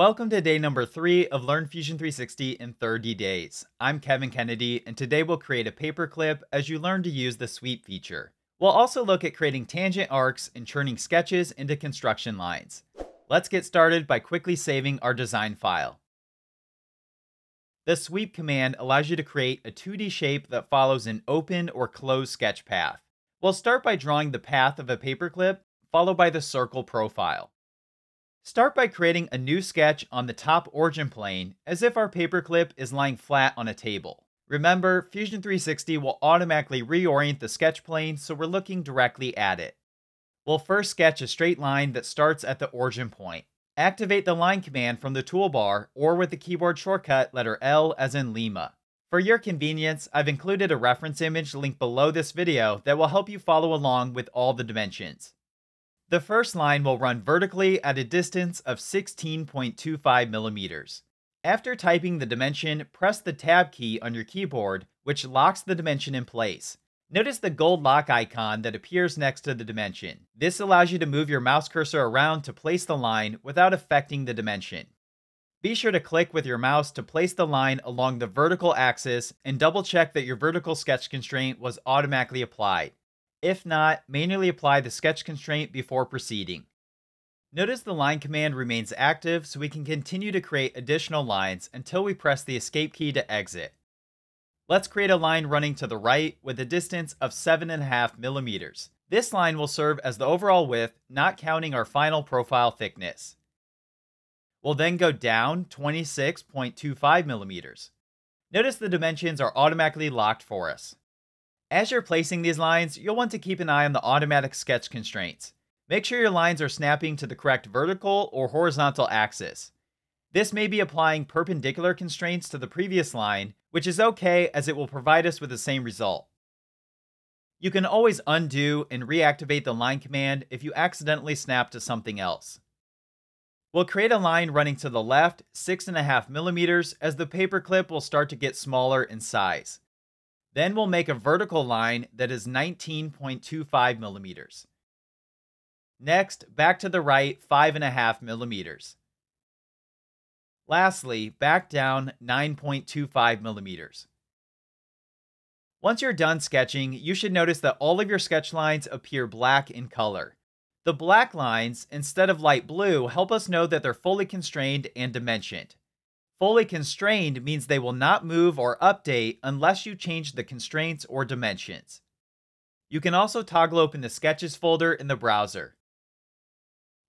Welcome to day number three of Learn Fusion 360 in 30 days. I'm Kevin Kennedy, and today we'll create a paperclip as you learn to use the sweep feature. We'll also look at creating tangent arcs and turning sketches into construction lines. Let's get started by quickly saving our design file. The sweep command allows you to create a 2D shape that follows an open or closed sketch path. We'll start by drawing the path of a paperclip, followed by the circle profile. Start by creating a new sketch on the top origin plane as if our paperclip is lying flat on a table. Remember, Fusion 360 will automatically reorient the sketch plane so we're looking directly at it. We'll first sketch a straight line that starts at the origin point. Activate the line command from the toolbar or with the keyboard shortcut letter L as in Lima. For your convenience, I've included a reference image linked below this video that will help you follow along with all the dimensions. The first line will run vertically at a distance of 16.25 millimeters. After typing the dimension, press the Tab key on your keyboard, which locks the dimension in place. Notice the gold lock icon that appears next to the dimension. This allows you to move your mouse cursor around to place the line without affecting the dimension. Be sure to click with your mouse to place the line along the vertical axis and double check that your vertical sketch constraint was automatically applied. If not, manually apply the sketch constraint before proceeding. Notice the line command remains active so we can continue to create additional lines until we press the escape key to exit. Let's create a line running to the right with a distance of 7.5 millimeters. This line will serve as the overall width, not counting our final profile thickness. We'll then go down 26.25 millimeters. Notice the dimensions are automatically locked for us. As you're placing these lines, you'll want to keep an eye on the automatic sketch constraints. Make sure your lines are snapping to the correct vertical or horizontal axis. This may be applying perpendicular constraints to the previous line, which is okay as it will provide us with the same result. You can always undo and reactivate the line command if you accidentally snap to something else. We'll create a line running to the left 6.5 millimeters as the paperclip will start to get smaller in size. Then we'll make a vertical line that is 19.25 millimeters. Next, back to the right 5.5 millimeters. Lastly, back down 9.25 millimeters. Once you're done sketching, you should notice that all of your sketch lines appear black in color. The black lines, instead of light blue, help us know that they're fully constrained and dimensioned. Fully constrained means they will not move or update unless you change the constraints or dimensions. You can also toggle open the Sketches folder in the browser.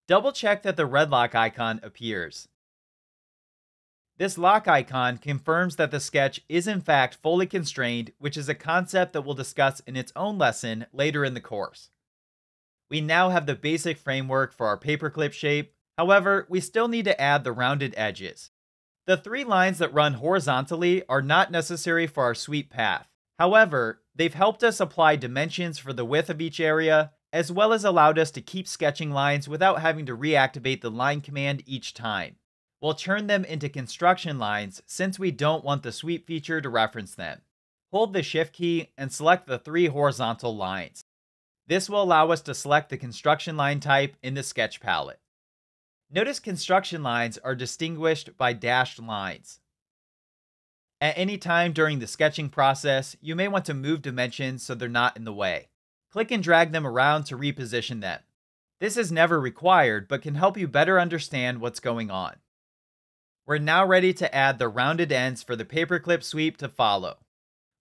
Double check that the red lock icon appears. This lock icon confirms that the sketch is in fact fully constrained, which is a concept that we'll discuss in its own lesson later in the course. We now have the basic framework for our paperclip shape, however, we still need to add the rounded edges. The three lines that run horizontally are not necessary for our sweep path. However, they've helped us apply dimensions for the width of each area, as well as allowed us to keep sketching lines without having to reactivate the line command each time. We'll turn them into construction lines since we don't want the sweep feature to reference them. Hold the shift key and select the three horizontal lines. This will allow us to select the construction line type in the sketch palette. Notice construction lines are distinguished by dashed lines. At any time during the sketching process, you may want to move dimensions so they're not in the way. Click and drag them around to reposition them. This is never required, but can help you better understand what's going on. We're now ready to add the rounded ends for the paperclip sweep to follow.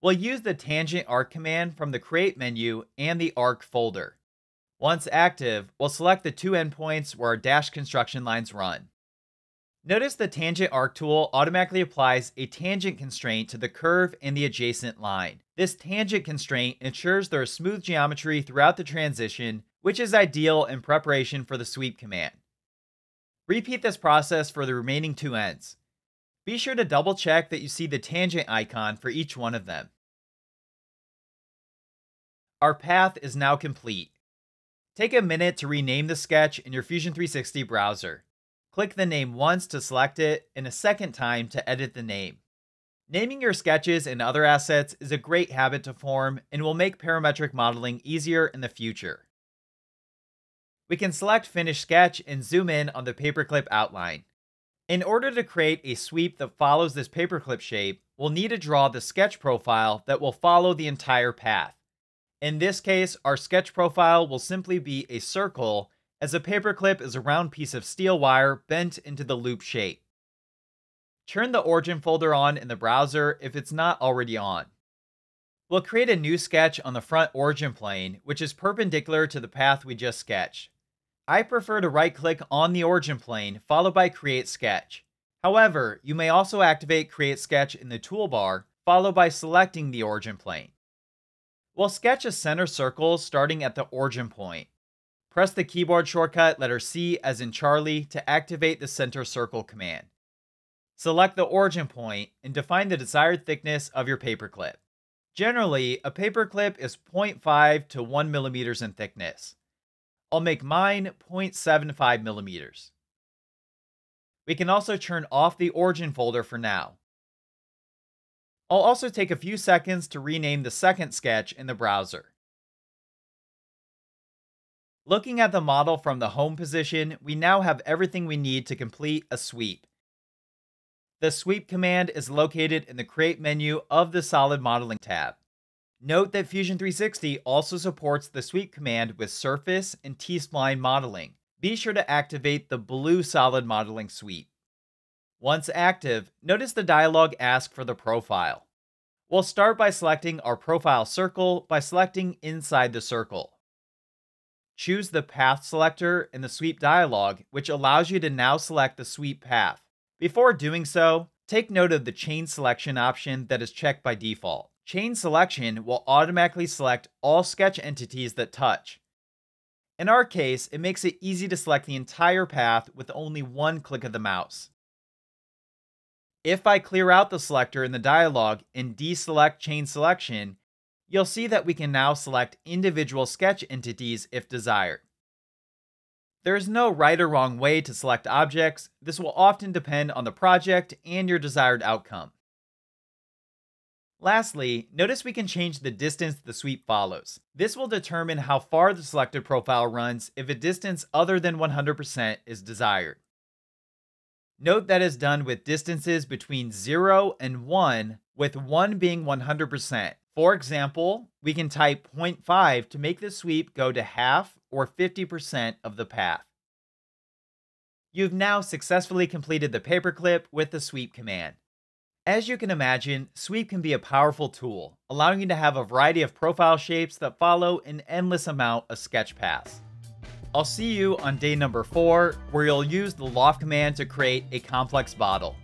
We'll use the tangent arc command from the create menu and the arc folder. Once active, we'll select the two endpoints where our dash construction lines run. Notice the tangent arc tool automatically applies a tangent constraint to the curve and the adjacent line. This tangent constraint ensures there is smooth geometry throughout the transition, which is ideal in preparation for the sweep command. Repeat this process for the remaining two ends. Be sure to double check that you see the tangent icon for each one of them. Our path is now complete. Take a minute to rename the sketch in your Fusion 360 browser. Click the name once to select it and a second time to edit the name. Naming your sketches and other assets is a great habit to form and will make parametric modeling easier in the future. We can select Finish Sketch and zoom in on the paperclip outline. In order to create a sweep that follows this paperclip shape, we'll need to draw the sketch profile that will follow the entire path. In this case, our sketch profile will simply be a circle as a paperclip is a round piece of steel wire bent into the loop shape. Turn the origin folder on in the browser if it's not already on. We'll create a new sketch on the front origin plane, which is perpendicular to the path we just sketched. I prefer to right click on the origin plane followed by Create Sketch. However, you may also activate Create Sketch in the toolbar followed by selecting the origin plane. We'll sketch a center circle starting at the origin point. Press the keyboard shortcut letter C as in Charlie to activate the center circle command. Select the origin point and define the desired thickness of your paperclip. Generally, a paperclip is 0.5 to 1 millimeters in thickness. I'll make mine 0.75 millimeters. We can also turn off the origin folder for now. I'll also take a few seconds to rename the second sketch in the browser. Looking at the model from the home position, we now have everything we need to complete a sweep. The sweep command is located in the create menu of the solid modeling tab. Note that Fusion 360 also supports the sweep command with surface and T-spline modeling. Be sure to activate the blue solid modeling sweep. Once active, notice the dialog ask for the profile. We'll start by selecting our profile circle by selecting inside the circle. Choose the path selector in the sweep dialog, which allows you to now select the sweep path. Before doing so, take note of the chain selection option that is checked by default. Chain selection will automatically select all sketch entities that touch. In our case, it makes it easy to select the entire path with only one click of the mouse. If I clear out the selector in the dialog and deselect chain selection, you'll see that we can now select individual sketch entities if desired. There is no right or wrong way to select objects. This will often depend on the project and your desired outcome. Lastly, notice we can change the distance the sweep follows. This will determine how far the selected profile runs if a distance other than 100% is desired. Note that is done with distances between 0 and 1, with 1 being 100%. For example, we can type 0.5 to make the sweep go to half or 50% of the path. You've now successfully completed the paperclip with the sweep command. As you can imagine, Sweep can be a powerful tool, allowing you to have a variety of profile shapes that follow an endless amount of sketch paths. I'll see you on day number 4, where you'll use the loft command to create a complex bottle.